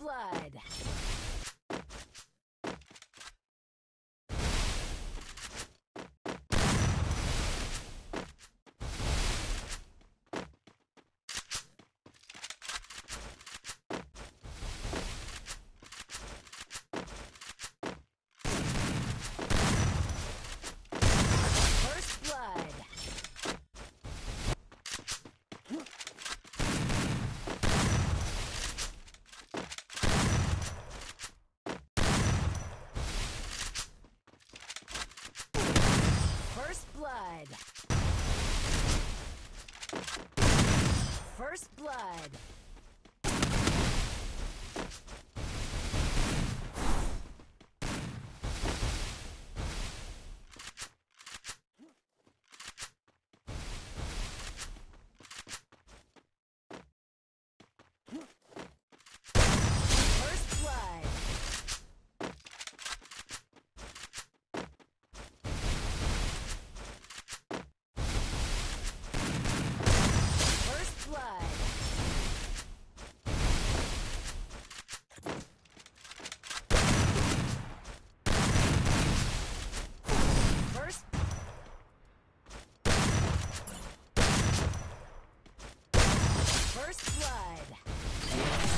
blood. blood. First blood. First blood.